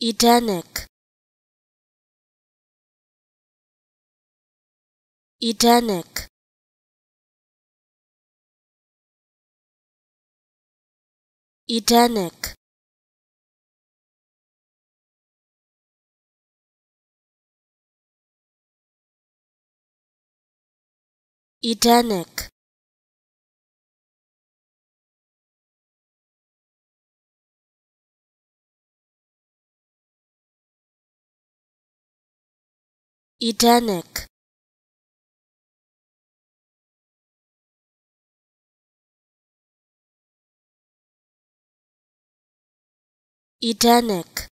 Edenic. Edenic. Edenic. Edenic Edenic. Edenic